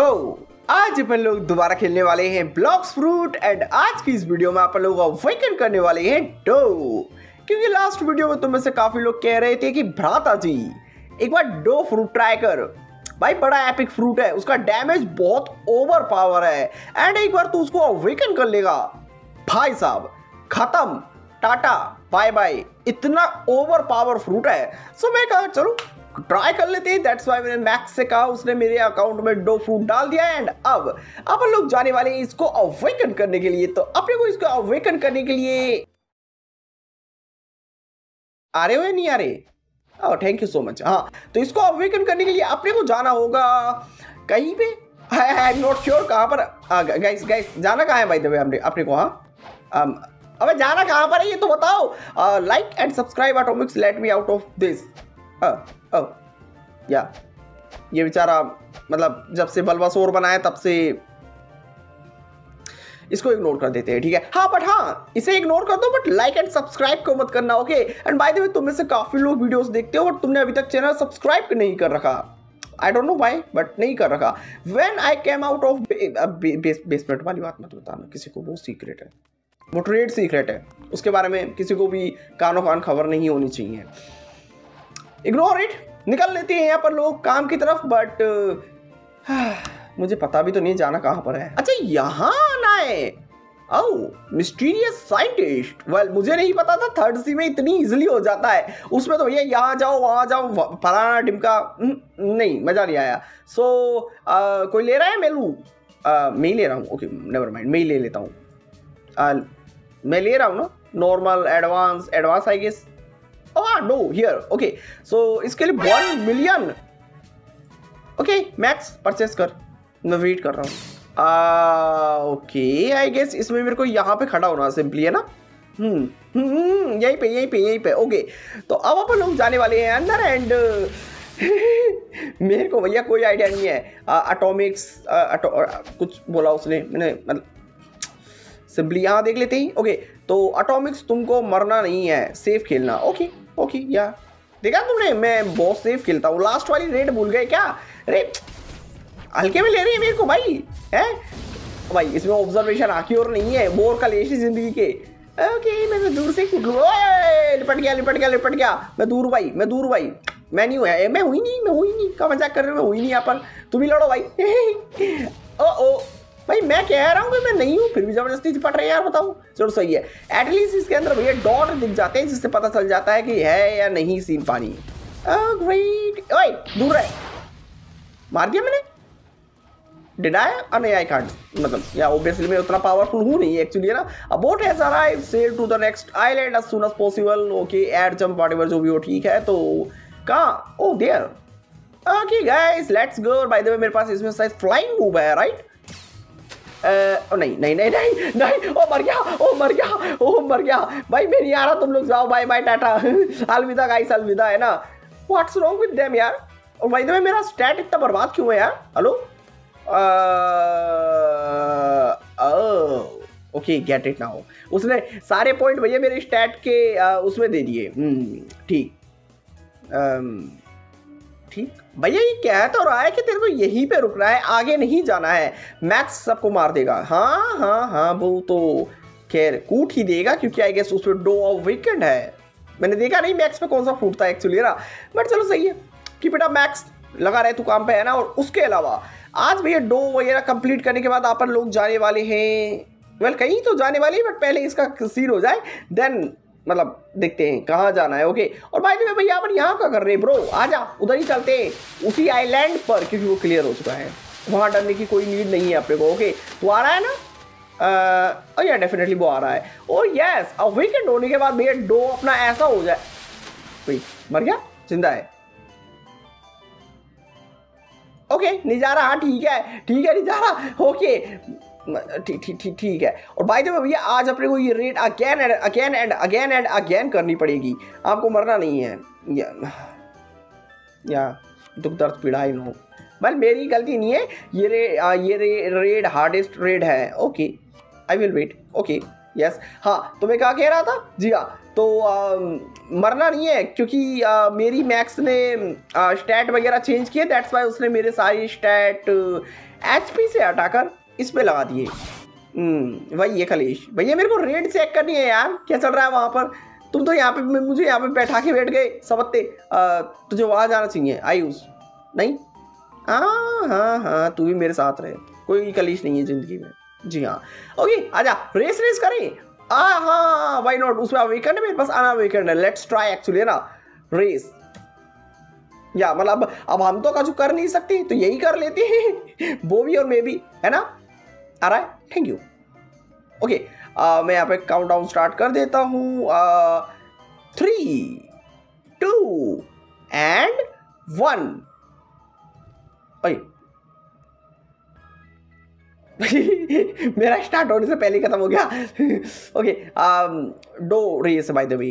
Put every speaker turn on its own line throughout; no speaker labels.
तो आज अपन लोग दोबारा खेलने वाले हैं ब्लॉक्स फ्रूट एंड आज की इस वीडियो में अपन लोग अवेकन करने वाले हैं डो क्योंकि लास्ट वीडियो में तुम में से काफ़ी लोग कह रहे थे कि, भ्राता जी, एक बार डो फ्रूट ट्राई कर। भाई, बड़ा एपिक फ्रूट है, उसका डैमेज बहुत ओवर पावर है। एंड एक बार तू उसको अवेकन कर लेगा। भाई साहब, खत्म। टाटा बाय बाय इतना ओवर पावर फ्रूट है। सो मैं कहा, चलो ट्राई कर लेते हैं। दैट्स वाई मैंने मैक्स से कहा उसने मेरे अकाउंट में दो फ्रूट डाल दिया। एंड अब अपन लोग जाने वाले हैं इसको अवेकन करने के लिए। तो अपने को इसको अवेकन करने के लिए आ रहे हो या नहीं आ रहे? Oh thank you so much हाँ तो इसको अवेकन करने के लिए अपने को जाना होगा। कहीं पे? आई एम नॉट श्योर कहाँ पर। गाइस गाइस जाना कहाँ है भाई दबे अपने अपने को हाँ? Um, अबे जाना कहाँ पर है ये तो बताओ। Like and subscribe ऑटोमिक्स let me out of this oh या ये बेचारा मतलब जब से बलवासोर बनाया, तब से इसको इग्नोर कर देते हैं, ठीक है? हाँ बट हाँ इसे इग्नोर कर दो बट लाइक एंड सब्सक्राइब को मत करना okay and by the way तुम में से काफ़ी लोग वीडियोस देखते हो बट तुमने अभी तक चैनल सब्सक्राइब नहीं कर रखा। I don't know why but नहीं कर रखा। When I came out of basement वाली बात मत बताना, किसी को वो सीक्रेट है। वो ट्रेड सीक्रेट है। उसके बारे में किसी को भी कानो कान खबर नहीं होनी चाहिए। इग्नोर इट निकल लेते हैं यहाँ पर लोग काम की तरफ़ बट मुझे पता भी तो नहीं जाना कहाँ पर है। अच्छा यहाँ आना है। मिस्टीरियस साइंटिस्ट वेल मुझे नहीं पता था थर्ड सी में इतनी इजीली हो जाता है। उसमें तो भैया यहाँ जाओ वहाँ जाओ फलाना डिमका नहीं मज़ा नहीं आया। सो so, कोई ले रहा है मैं लूँ मैं ही ले रहा हूँ। ओके नेवर माइंड मैं ही ले लेता हूँ। मैं ले रहा हूँ ना? Normal advance advance I guess no, here. Okay. So, इसके लिए one million okay max purchase कर. मैं वेट कर रहा हूँ. ओके आई गेस इसमें मेरे को यहाँ पे खड़ा होना सिंपली है ना? हम्म हम्म यहीं पे यहीं पे यहीं पे. ओके तो अब अपन लोग जाने वाले हैं अंदर एंड मेरे को भैया कोई आइडिया नहीं है. अटोमिक्स कुछ बोला उसने. मैंने मतलब सिंपली यहाँ देख लेते ही. ओके तो अटोमिक्स तुमको मरना नहीं है. सेफ़ खेलना. ओके ओके, या। देखा तुमने, मैं बहुत सेफ़ खेलता हूँ। लास्ट वाली रेड भूल गए क्या? अरे, हल्के में ले रही है मेरे को भाई, है? भाई, इसमें ऑब्जर्वेशन आखिर और नहीं है बोर का लेशी ज़िंदगी के। ओके, मैं तो दूर से लिपट गया लिपट गया लिपट गया। मैं दूर भाई, मैं दूर भाई। मैं नहीं हुआ मैं हुई नहीं, मैं हुई नहीं। का मज़ाक कर रहे मैं हुई नहीं यहाँ पर। तुम ही लड़ो भाई। ओ ओ। भाई, मैं कह रहा हूँ कि मैं नहीं हूँ, फिर भी ज़बरदस्ती पट रहे हैं यार, बताओ। चलो, सही है। एटलीस्ट इसके अंदर भैया डॉट दिख जाते हैं, जिससे पता चल जाता है कि है या नहीं सीन पानी। ग्रेट ओए, दूर है मार दिया मैंने। आई कांट मतलब या मैं उतना पावरफुल हूँ नहीं एक्चुअली ना? A boat has arrived sail to the next as as possible okay add जो भी हो, ठीक है तो कहाँ? ओ there okay guys let's go by the way मेरे पास इसमें शायद फ्लाइंग मूव है राइट ओ, नहीं नहीं नहीं नहीं नहीं, ओ, मर गया, ओ, मर गया, ओ, मर गया। भाई, मैं नहीं आ रहा, तुम लोग जाओ बाय बाय टाटा। अलविदा गाइस अलविदा, है ना? व्हाट्स रॉन्ग विद देम यार? और भाई तो मेरा स्टैट इतना बर्बाद क्यों है, यार? Hello okay get it now उसने सारे पॉइंट भैया मेरे स्टैट के उसमें दे दिए। ठीक। ठीक? भैया ये कह तो रहा है कि तेरे को यहीं पे रुकना है आगे नहीं जाना है। मैक्स सबको मार देगा। हाँ हाँ हाँ वो तो खैर कूट ही देगा क्योंकि आई गेस उस पर डो ऑफ़ वीकेंड है। मैंने देखा नहीं मैक्स पे कौन सा फूटता है एक्चुअली ना? बट चलो सही है। कि बेटा मैक्स लगा रहे तू काम पे है ना? और उसके अलावा आज भैया डो वगैरह कंप्लीट करने के बाद अपन लोग जाने वाले हैं। वेल well, कहीं तो जाने वाले बट पहले इसका सीन हो जाए। देन मतलब देखते हैं, कहाँ जाना है? ओके और भाई मैं भैया, अपन यहाँ क्या कर रहे हैं ब्रो आ जा उधर ही चलते हैं। उसी आइलैंड पर, क्योंकि वो क्लियर हो चुका है। वहाँ डरने की कोई नीड नहीं है अपने को ओके तो आ रहा है ना? और या डेफिनेटली वो आ रहा है। और यस अब वीकेंड होने के बाद भैया डो अपना ऐसा हो जाए। भाई मर गया? ज़िंदा है। ओके जा रहा हाँ ठीक है। ठीक है निजारा ओके ठीक ठीक ठीक है। और बाय द भैया आज अपने को ये rate again and again and again and again करनी पड़ेगी। आपको मरना नहीं है। या, या दुख दर्द पीड़ा ही नो बल मेरी गलती नहीं है। ये रे आ, ये रे रेड हार्डेस्ट रेड है। Okay I will wait okay yes हाँ तो मैं क्या कह रहा था? जी हाँ तो आ, मरना नहीं है क्योंकि आ, मेरी मैक्स ने स्टैट वगैरह चेंज किए। दैट्स वाई उसने मेरे सारी स्टैट एच से हटाकर इस पे लगा दिए। वही है कलेश। भैया, मेरे को रेट चेक करनी है यार। क्या चल रहा है वहाँ पर? तुम तो यहाँ पे मुझे यहाँ पे बैठा के बैठ गए। सबत्ते तुझे वहाँ जाना चाहिए। आयुष नहीं? हाँ हाँ हाँ तू भी मेरे साथ रहे। कोई कलीश नहीं है ज़िंदगी में। जी हाँ। ओके, आजा रेस रेस करें। आ हाँ वाई नॉट उसमें वीकेंड है मेरे पास आना वीकेंड है। लेट्स ट्राई एक्चुअली ना? रेस या मतलब अब हम तो कछु कर नहीं सकते तो यही कर लेते हैं। वो भी और मैं भी, है ना? आ रहा है? थैंक यू ओके मैं यहाँ पे काउंट डाउन स्टार्ट कर देता हूँ। थ्री टू एंड वन मेरा स्टार्ट होने से पहले खत्म हो गया। Okay do race by the way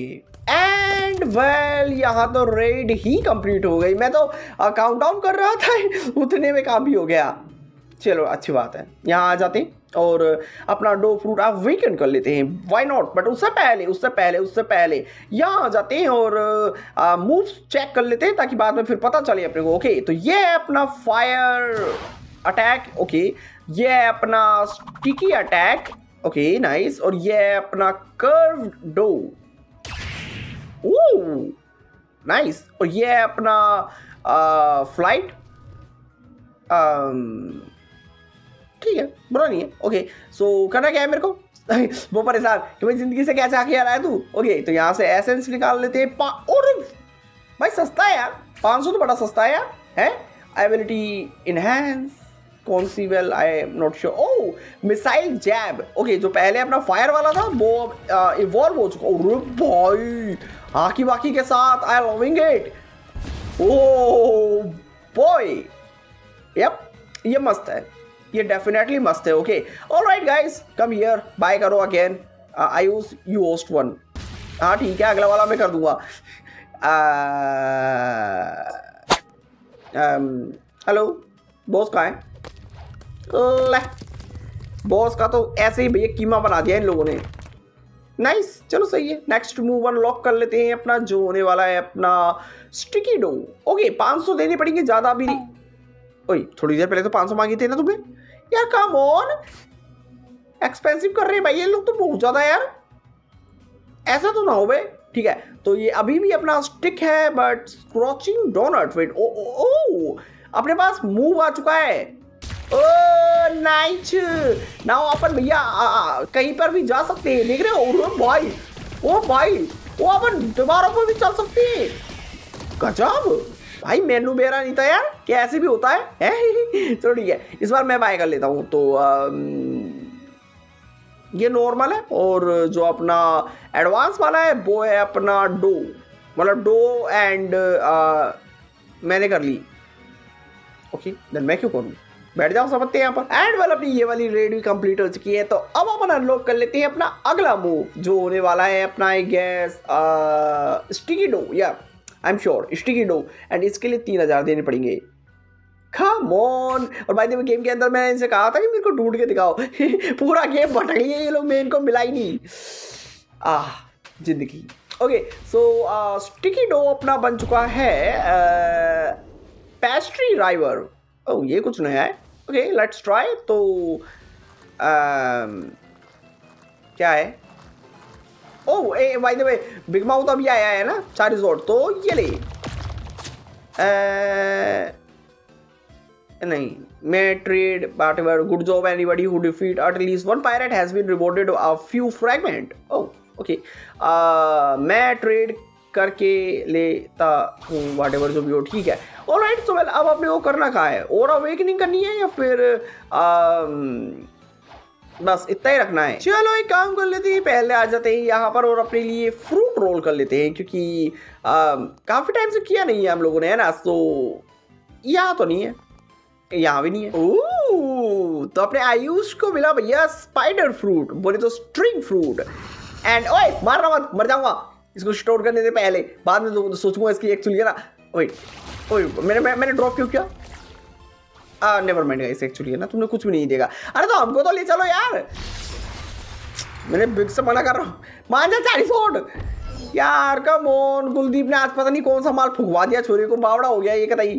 and well यहाँ तो रेड ही कंप्लीट हो गई। मैं तो काउंट डाउन कर रहा था, उतने में काम भी हो गया। चलो, अच्छी बात है। यहाँ आ जाते हैं और अपना डो फ्रूट आप वीकेंड कर लेते हैं। वाई नॉट बट उससे पहले उससे पहले उससे पहले यहाँ आ जाते हैं और मूव चेक कर लेते हैं ताकि बाद में फिर पता चले अपने को। ओके तो ये है अपना फायर अटैक ओके ये है अपना स्टिकी अटैक ओके नाइस और ये है अपना कर्व डो नाइस और ये है अपना फ़्लाइट ठीक है, बुरा नहीं है। ओके सो करना क्या है मेरे को? वो परेशान, कि भाई ज़िंदगी से क्या चाह आ रहा है तू? ओके तो यहाँ से एसेंस निकाल लेते हैं और भाई सस्ता है यार, पाँच सौ तो बड़ा सस्ता है यार, है? एबिलिटी इनहेंस कौन सी well I am not sure oh missile jab okay जो पहले अपना फायर वाला था, वो इवॉल्व हो चुका। अरे भाई आकी बाकी के साथ I loving it oh boy yup ये मस्त है। ये डेफिनेटली मस्त है okay all right guys come here bye करो again I use you host one हाँ ठीक है अगला वाला मैं कर दूँगा. हेलो बॉस कहाँ है? बॉस का तो ऐसे ही भैया कीमा बना दिया इन लोगों ने. नाइस nice, चलो सही है. नेक्स्ट मूव वन लॉक कर लेते हैं अपना जो होने वाला है अपना स्टिकी डो ओके 500 देने पड़ेंगे ज़्यादा भी नहीं. ओए, थोड़ी देर पहले तो 500 मांगी थे ना तुमने यार कम ऑन एक्सपेंसिव कर रहे हैं भाई, ये लोग तो बहुत ज़्यादा यार। ऐसा तो ना हो भाई, ठीक है? तो ये अभी भी अपना स्टिक है but scorching donut wait oh oh अपने पास मूव आ चुका है। ओ नाइस नाउ अपन भैया कहीं पर भी जा सकते हैं, देख रहे हो? ओ, भाई ओ, भाई वो अपन दीवारों पर भी चल सकते हैं। गजब! भाई मेनू मेरा नहीं था यार। कैसे भी होता है, है? चलो ठीक है इस बार मैं बाय कर लेता हूँ। तो ये नॉर्मल है और जो अपना एडवांस वाला है वो है अपना डो। मतलब डो एंड मैंने कर ली। ओके देन मैं क्यों करूँ? बैठ जाओ समझते हैं यहाँ पर। एंड वाल अपनी ये वाली रेड भी कंप्लीट हो चुकी है तो अब अपन अनलॉक कर लेते हैं अपना अगला मूव जो होने वाला है अपना आई guess sticky dough yeah I am sure sticky dough and इसके लिए तीन हज़ार देने पड़ेंगे कम ऑन और भाई देखो गेम के अंदर मैंने इनसे कहा था कि मेरे को ढूंढ के दिखाओ पूरा गेम भटक लिया ये लोग मैं इनको मिला ही नहीं आह ज़िंदगी ओके सो स्टिकी डो अपना बन चुका है पेस्ट्री राइवर ओ ये कुछ नया है ओके लेट्स ट्राई तो um, क्या है वे बिग माउथ अभी आया है ना? चार रिजोर्ट तो ये ले। नहीं मैं trade but good job anybody who defeat at one pirate has been rewarded a few fragment oh okay मैं ट्रेड करके लेता हूँ वाट एवर जो भी हो, ठीक है। और राइट तो वेल अब अपने को करना कहा है? और अवेकनिंग करनी है या फिर बस इतना ही रखना है। चलो एक काम कर लेते हैं, पहले आ जाते हैं यहाँ पर और अपने लिए फ्रूट रोल कर लेते हैं, क्योंकि काफ़ी टाइम से किया नहीं है हम लोगों ने, है ना? तो यहाँ तो नहीं है। यहाँ भी नहीं है। ओ तो अपने आयुष को मिला भैया स्पाइडर फ्रूट बोले तो स्ट्रिंग फ्रूट एंड ओए, मार रहा मत मर जाऊँगा। इसको स्टोर करने से पहले, बाद में तो सोचूँगा इसकी एक्चुअली ना? वेट ओए, मैंने मैंने ड्रॉप क्यों किया? नेवर माइंड गाइस एक्चुअली है ना? तुमने कुछ भी नहीं देगा अरे तो हमको तो ले चलो यार। मैंने बिग से मना कर रहा हूँ। मान जा, चालीस वोट। यार कम ऑन कुलदीप ने आज पता नहीं कौन सा माल फुकवा दिया, छोरे को बावड़ा हो गया, ये कतई।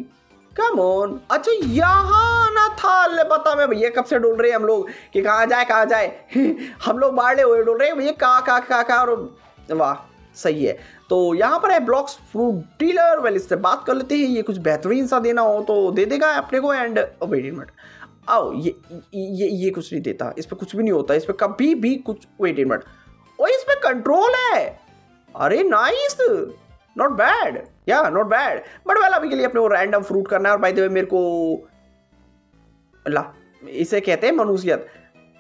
कम ऑन अच्छा यहाँ ना था ले पता मैं। भैया, कब से डोल रहे हैं हम लोग? कि कहाँ जाए कहाँ जाए? हम लोग बाड़े हुए डोल रहे हैं। भैया, कहाँ कहाँ कहाँ कहाँ? और वाह, सही है। तो यहाँ पर है ब्लॉक्स फ्रूट डीलर वेल इससे बात कर लेते हैं, ये कुछ बेहतरीन सा देना हो तो दे देगा अपने को एंड मिनट आओ, ये ये ये कुछ नहीं देता, इस पर कुछ भी नहीं होता, इस पर कभी भी कुछ वेट मिनट ओ, इस पर कंट्रोल है. अरे nice not bad yeah not bad but well अभी के लिए अपने को रैंडम फ्रूट करना है और बाय द वे मेरे को ला इसे कहते हैं मनुष्यत.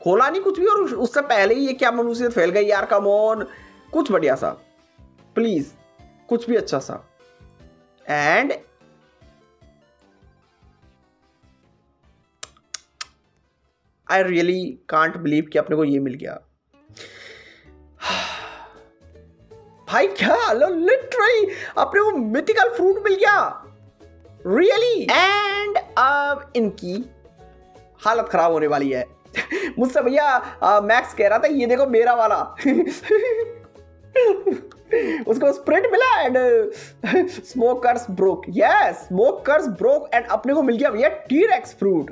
खोला नहीं कुछ भी और उससे पहले ही ये क्या मनुष्यत फैल गई यार कम ऑन कुछ बढ़िया सा. प्लीज़, कुछ भी अच्छा सा। And I really can't believe कि अपने को ये मिल गया। भाई क्या? लो लिटरली अपने को मिथिकल फ्रूट मिल गया। रियली एंड अब इनकी हालत खराब होने वाली है। मुझसे भैया मैक्स कह रहा था, ये देखो मेरा वाला। उसको स्प्रिंट मिला and smokers broke yes smokers broke and अपने को मिल गया भैया टीरेक्स फ्रूट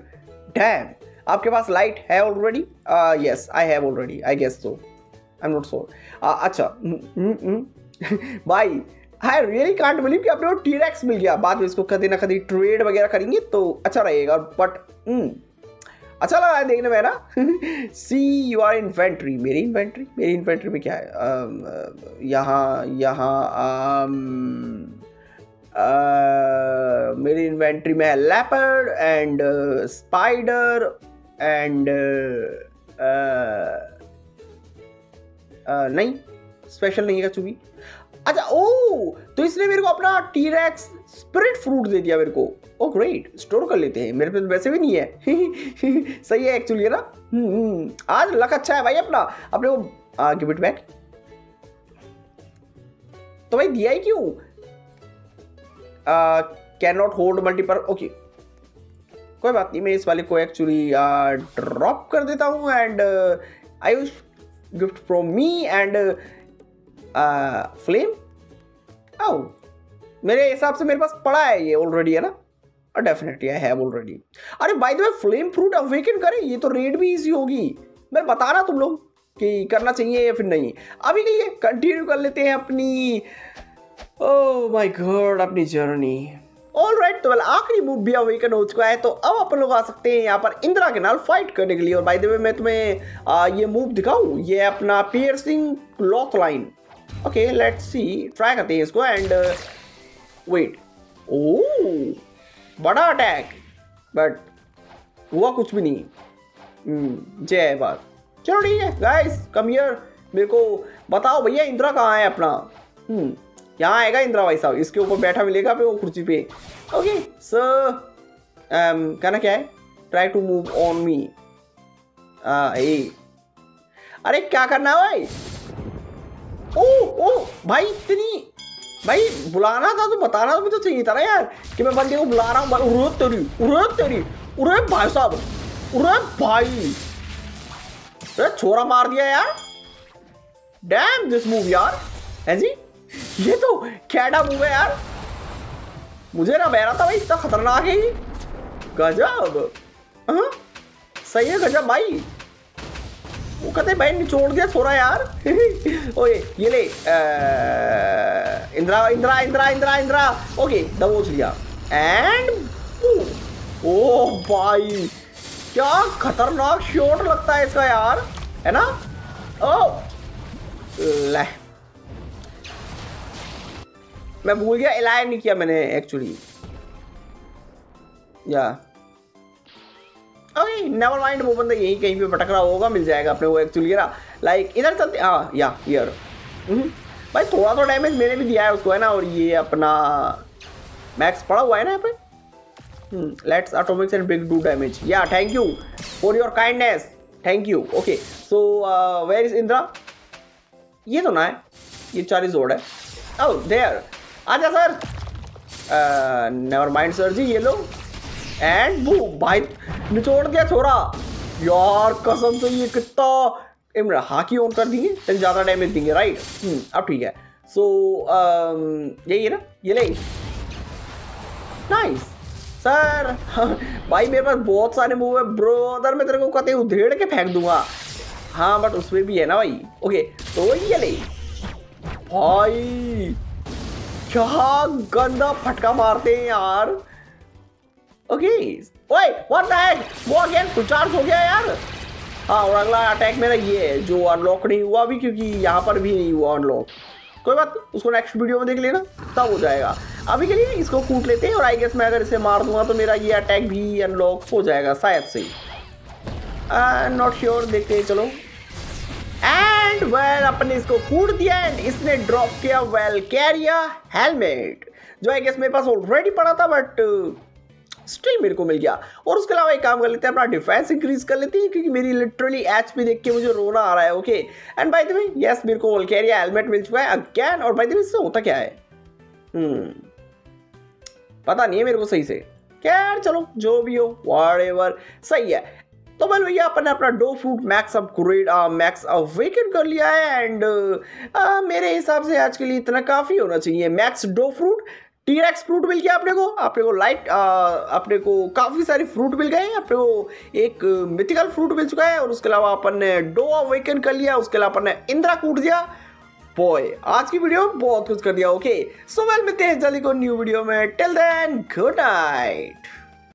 डैम आपके पास लाइट है already yes I have already I guess so I am not sure अच्छा भाई आई रियली कांट बिलीव कि अपने को टीरेक्स मिल गया। बाद में इसको कभी ना कभी ट्रेड वगैरह करेंगे तो अच्छा रहेगा बट अच्छा लगा है देखने में ना? सी यू आर इन्वेंट्री मेरी इन्वेंट्री मेरी इन्वेंट्री में क्या है? यहाँ यहाँ मेरी इन्वेंट्री में है लेपर्ड एंड स्पाइडर एंड नहीं स्पेशल नहीं है चुभी अच्छा ओ तो इसने मेरे को अपना टीरेक्स स्पिरिट फ्रूट दे दिया मेरे को। ओ ग्रेट स्टोर कर लेते हैं। मेरे पे वैसे भी नहीं है। सही है एक्चुअली है ना? हम्म, हम्म। आज लक अच्छा है भाई अपना। अपने को गिव इट बैक तो भाई दिया ही क्यों? Can not hold multiple okay कोई बात नहीं मैं इस वाले को एक्चुअली ड्रॉप कर देता हूँ and I gift from me and flame आओ मेरे हिसाब से मेरे पास पड़ा है ये ऑलरेडी है ना? डेफिनेटली आई हैव ऑलरेडी अरे by the way flame fruit awaken करें ये तो रेड भी इजी होगी। मैं बता रहा तुम लोग कि करना चाहिए या फिर नहीं। अभी के लिए कंटिन्यू कर लेते हैं अपनी ओह माय गॉड अपनी जर्नी ऑल राइट तो आखिरी मूव भी अवेकन हो चुका है तो अब अपन लोग आ सकते हैं यहाँ पर इंदिरा के नाल फाइट करने के लिए। और बाय द वे मैं तुम्हें आ, ये मूव दिखाऊँ? ये अपना piercing cloth line okay let's see try करते हैं इसको एंड वेट ओ बड़ा अटैक बट हुआ कुछ भी नहीं। Hmm, जय बात। चलो ठीक है गाइस कम हियर मेरे को बताओ भैया इंदिरा कहाँ है अपना? Hmm, यहाँ आएगा इंदिरा भाई साहब। इसके ऊपर बैठा मिलेगा पे वो कुर्सी पे। ओके सर कहना क्या है? Try to move on me अरे क्या करना है भाई? ओ ओ, भाई इतनी, भाई बुलाना था तो बताना तो मुझे चाहिए था ना यार, कि मैं बंदे को बुला रहा हूँ उरे तेरी उरे तेरी उरे भाई साहब उरे भाई। अरे छोरा मार दिया यार। डैम दिस मूव यार। है जी? ये तो कैडा मूव है यार। मुझे ना बह रहा था भाई, इतना खतरनाक है गजब। हाँ सही है गजब भाई। वो कहते भाई, निचोड़ दिया थोड़ा यार। ओए, ये ले इंद्रा इंद्रा इंद्रा इंद्रा इंद्रा। ओके, दबोच लिया। एंड ओ भाई, क्या खतरनाक शॉट लगता है इसका यार, है ना? ओ, ले। मैं भूल गया एलाय नहीं किया मैंने एक्चुअली या। ओके नेवर माइंड वो बंदा यही कहीं पे भटक रहा होगा मिल जाएगा अपने को एक्चुअली ना? लाइक इधर चलते हाँ या ईयर भाई थोड़ा तो डैमेज मैंने भी दिया है उसको है ना? और ये अपना मैक्स पड़ा हुआ है ना यहाँ पे? Let's atomics and big do damage या thank you for your kindness thank you okay so where is Indra ये तो ना है ये चालीस जोड़ है। ओ oh, देयर आजा sir never mind sir ji ये लो। एंड वो भाई निचोड़ दिया छोरा। यार कसम से ये कितना इमरा हाकी ऑन कर देंगे तो ज़्यादा डैमेज देंगे राइट हम्म, अब ठीक है। सो so, यही है ना ये ले। नाइस सर भाई मेरे पास बहुत सारे मूव है। ब्रोदर मैं तेरे को कहते उधेड़ के फेंक दूँगा। हाँ बट उसमें भी है ना भाई। ओके तो ये ले। भाई क्या गंदा फटका मारते हैं यार। ओके ओए व्हाट द हेक वो अगेन चार्ज हो गया यार। हाँ और अगला अटैक मेरा ये है, जो अनलॉक नहीं हुआ क्योंकि यहाँ पर भी नहीं हुआ अनलॉक कोई बात उसको नेक्स्ट वीडियो में देख लेना, तब हो जाएगा। अभी के लिए इसको कूट लेते हैं, और आई गेस मैं अगर इसे मार दूँगा तो मेरा ये अटैक भी अनलॉक हो जाएगा, शायद से। नॉट श्योर देखते हैं, चलो। एंड वेल अपन इसको कूट दिया एंड इसने ड्रॉप किया वेल कैरिया हेलमेट जो आई गेस मेरे पास ऑलरेडी पड़ा था बट स्टिल मेरे को मिल गया। और उसके अलावा एक काम कर लेते हैं, अपना डिफेंस इंक्रीज कर लेते हैं, क्योंकि मेरी लिटरली एच पी देख के मुझे रोना आ रहा है okay and by the yes मेरे को कैरिया हेलमेट मिल चुका है अगेन और बाय द इससे होता क्या है? हम्म पता नहीं है मेरे को सही से। क्या चलो, जो भी हो वाट सही है। तो बल भैया, अपन ने अपना dough fruit max upgrade max awaken कर लिया है एंड मेरे हिसाब से आज के लिए इतना काफ़ी होना चाहिए। Max dough fruit T rex fruit मिल गया अपने को। अपने को लाइट अपने को काफ़ी सारे फ्रूट मिल गए अपने को एक मिथिकल फ्रूट मिल चुका है और उसके अलावा अपन ने डो अवेकन कर लिया, उसके अलावा अपन ने इंदिरा कूट दिया। बॉय आज की वीडियो में बहुत कुछ कर दिया ओके सो वेल मिलते हैं जल्दी को न्यू वीडियो में। Till then good night